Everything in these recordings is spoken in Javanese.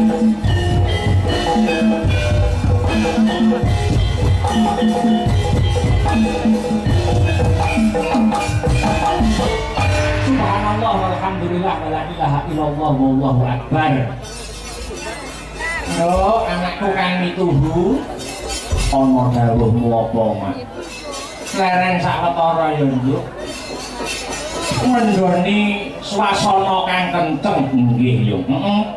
Subhanallah walhamdulillah wala ilaha illallah wallahu akbar. Yo anakku kang mituhu ana dawuhmu apa, Mak? Lereng sawetara ya, Nduk. Mendoni swasana kang kenceng nggih yo. Heeh.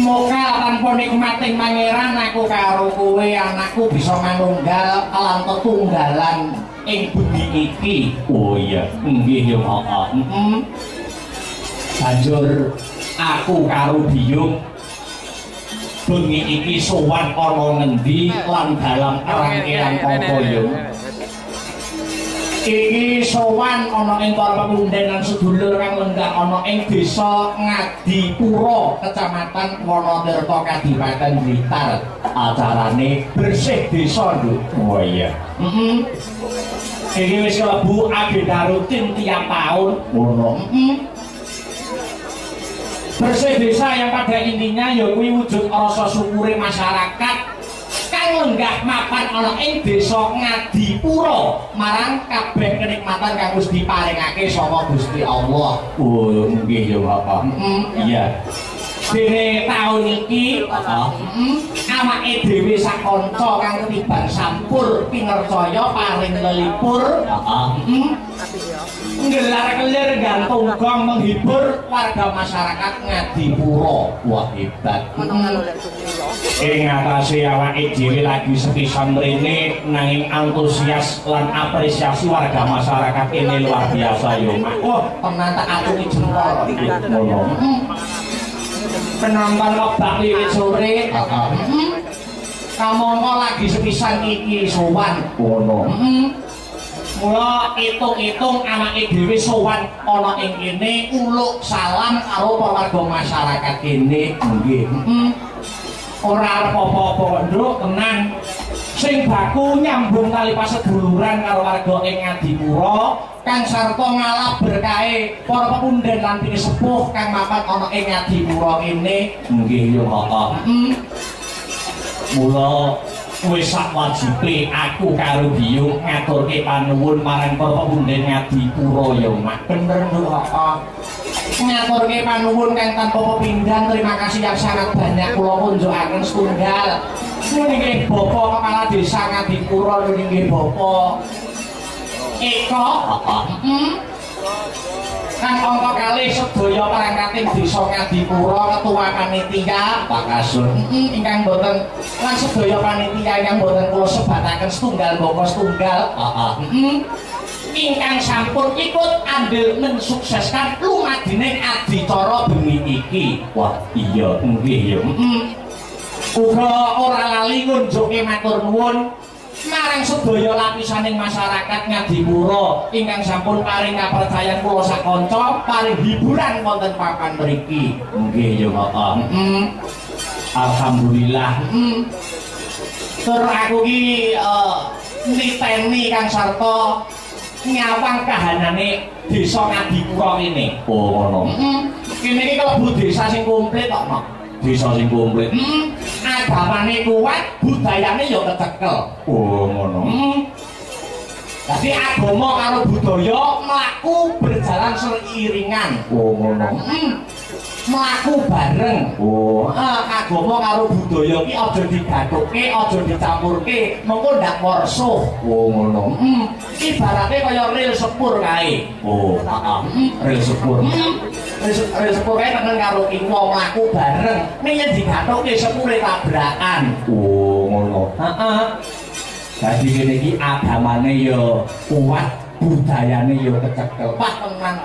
Moga tanpa nikmating pangeran aku karo kowe anakku bisa manunggal lan tetunggalan ing bumi iki. Oh iya, nggih yo heeh. Heeh. Banjur aku karo Biyung bengi iki sowan ana ngendi lan dalam rangkaian apa yo iki sowan ana ing para pemundenan sedulur kang lenggah ana ing desa Ngadipura kecamatan Wonotirta Kadipaten Blitar. Acarane bersih desa lho oh iya. Heeh iki wis klebu agenda rutin tiap tahun. Ngono heeh bersih desa yang pada intinya ya kuwi wujud rasa syukure masyarakat lenggah mapan ana ing desa Ngadipura marang kabeh kenikmatan kang wis diparingake saka Gusti Allah. Oh nggih ya Bapak. Iya. Dene taun iki, heeh, awake dhewe sak kanca kang ketiban sampur pinercaya paring lelipur, heeh. Nggelar kelir gantung gong menghibur warga masyarakat Ngadipura. Wah hebat. Ing atase awake dhewe lagi sepisan mrene nanging antusias lan apresiasi warga masyarakat ini luar biasa yo. Wah, tenan tak atungi jempol iki ngono. Penonton lebak wiwit sore. Heeh. Kamangka lagi sepisan iki sowan ngono. Heeh. Mula itung-itung anake dhewe sowan ana ing kene uluk salam karo warga masyarakat kene. Nggih. Heeh. Ora arep apa-apa nduk, tenang. Sing baku nyambung tali paseduluran karo warga ing Ngadipura kang sarta ngalap berkahe para pepunden lan sepuh kang mapan ana ing Ngadipura kene. Nggih yo, heeh. mula wis sak wajibe aku karo Biung ngaturke panuwun marang para pemunden Ngadipura ya mak bener kok ngaturke panuwun kang tanpa pepindhan terima kasih yang sangat banyak kula kunjukaken setunggal. Nggih Bapak kepala desa Ngadipura nggih Bapak Eko heeh Kang angka kali sedaya perangkating desa Ngadipura ketua panitia. Pak Kasun ingkang boten lan sedaya panitia ingkang boten kula sebataken setunggal boko setunggal. Heeh ingkang sampun ikut andil mensukseskan lumadining adicara bengi iki. Wah iya nggih ya uga ora lali ngunjuke matur nuwun. Marang sedaya lapisaning masyarakat Ngadipura ingkang sampun paring kapercayan kula sakanca paring hiburan wonten papan mriki. Nggih ya heeh alhamdulillah mm. tur aku ki uh, niteni kang sarta nyawang kahanane desa Ngadipura ini oh ngono mm. kene iki desa sing komplit kok no. desa sing komplit hmm, agamane kuat budayane ya kecekel oh ngono hmm. Jadi agama karo budaya mlaku berjalan seiringan. Oh ngono. Hmm. Mlaku bareng. Oh, eh, agama karo budaya ki aja digathuke, aja dicampurke, mengko ndak warsuh. Oh ngono. Hmm. Ibarate kaya ril sepur kae. Oh, heeh. Hmm. Ril sepur. Hmm. Ril sepur kae tenan karo kiwa mlaku bareng. Ning yen digathuke sepure tabrakan. Oh ngono. Heeh. Dadi ngene iki agamane ya kuat, budayane ya kecekel. Wah tenan.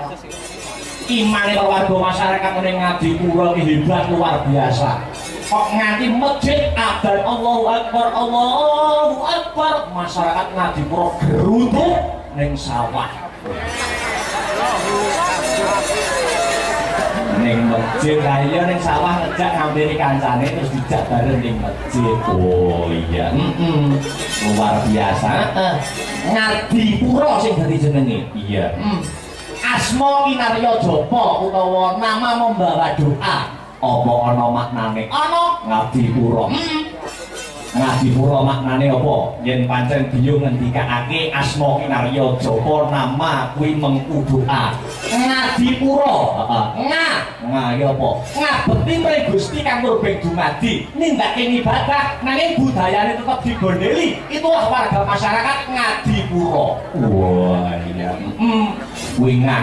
Imane warga masyarakat ning Ngadipura iki hebat luar biasa. Kok nganti masjid adzan Allahu Akbar, Allahu Akbar, masyarakat Ngadipura geruntuk ning sawah. ning masjid lah iya ning sawah ngejak ngampiri kancane terus dijak bareng ning masjid. Oh iya. Mm luar biasa. Uh, Ngadipura sing dadi jenenge. Iya. Mm. Asma Kinarya Japa utawa nama membawa doa apa ana maknane ana Ngadipura mm. Ngadipura maknane apa? Yen pancen biyo ngendikake asma kinarya Japa nama kuwi mengku doa. Ngadipura, heeh. Nga, nga ya apa? Ngabekti mrene Gusti kang murbeng dumadi, nindakake ibadah nanging budayane tetep digondeli. Itulah warga masyarakat Ngadipura. Wah, iya. Hmm, kuwi nga,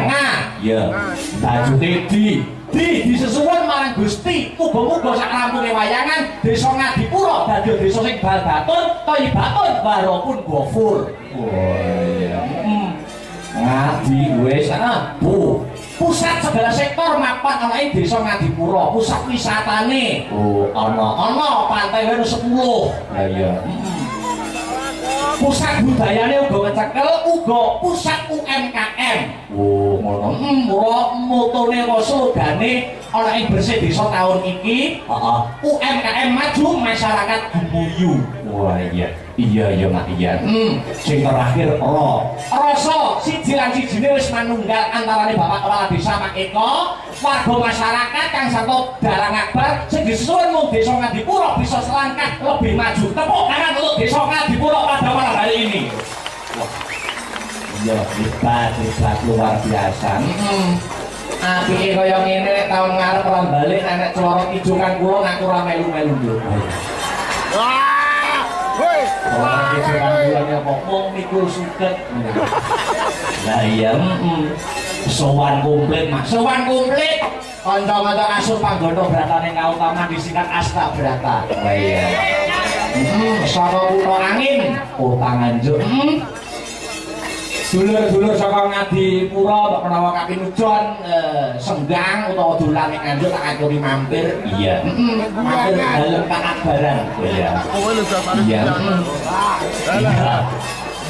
ya. Bajute di di disesuwun marang Gusti muga-muga sak rampunge wayangan desa Ngadipura dadi desa sing bal-batun thayyibatun warapun ghafur wah iya hmm. ngadi wis ah bu pusat segala sektor mapan ana ing desa Ngadipura. Pusat wisatane. Oh ana. Ana pantai wis 10 ya iya. Hmm. pusat budayane uga ngecekel uga pusat UMKM oh ngono. Mula motone kok slogane ana ing bersih desa tahun iki. Heeh. UMKM maju masyarakat guyu wah iya. Iya iya mak iya. Hmm. sing terakhir ro. Rasa siji lan sijine wis manunggal antarane bapak kepala desa Pak Eko warga masyarakat kang satu darang akbar sing disusun mung desa Ngadipura bisa selangkah lebih maju tepuk tangan untuk desa Ngadipura pada malam hari ini wah iya hebat hebat luar biasa hmm. Api kaya ngene tahun ngarep lan balik enek celorot ijo kan kula ngaku ra melu-melu yo. Wah! Woi, ora iso kangguane apa wong mikul suket. Lah iya, heeh. Sowan komplit, Mas. Sowan komplit. Kanca-kanca asuh panggono bratane kautaman disingkat Asta Brata. Lah iya. Hmm, saka kutha angin, oh tanganjuk. Hmm. dulur-dulur saka Ngadipura mbok menawa kapinujon eh, senggang utawa dolan ning Nganjuk tak aturi mampir iya mampir dalem kakabaran iya iya iya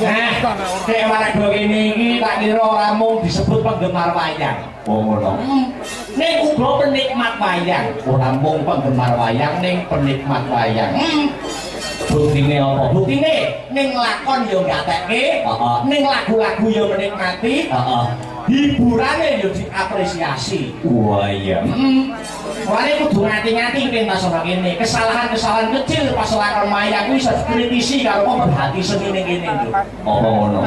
Nah, kayak warga ini ini tak kira orang mau disebut penggemar wayang. Oh, ngono. Ning uga penikmat wayang. Ora mung penggemar wayang ning penikmat wayang. Hmm. Buktine apa? Buktine ning lakon yo gatekke, heeh. Ning lagu-lagu yo menikmati, heeh. Hiburannya yo diapresiasi Wah iya. Hmm. Makanya kudu ngati-ngati pentas ora kene. Kesalahan-kesalahan kecil pas lakon maya kuwi iso dikritisi karo pemerhati seni ning kene lho. Apa ngono?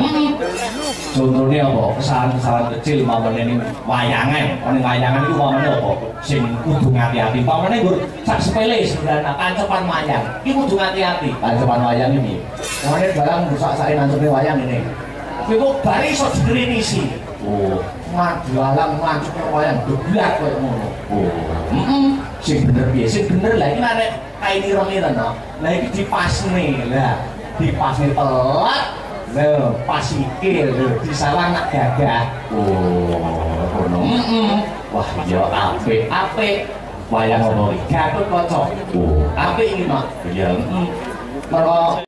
Contohnya apa? Kesalahan-kesalahan kecil mamane ning wayangan. Ning wayangan iku mamane apa? Sing kudu ngati-hati. Pamane gur sak sepele sebenarnya kancepan wayang. Iki kudu ngati-hati. Kancepan wayang ini. Makanya dalam rusak sare nancepe wayang ini. Kuwi kok bari iso dikritisi. Oh. Madu alam nancepe wayang geblak koyo ngono. Oh. Heeh. Sing bener piye? Sing bener lah iki nek kain ireng-ireng no. Lah iki dipasne lah. Dipasne telat. Lho, pas iki lho disalah nak gagah. Oh. Ngono. Heeh. Wah iya apik. Apik Wayang apa iki? Gatot kaca. Oh. Apik iki, Mak. Iya. Heeh. Mergo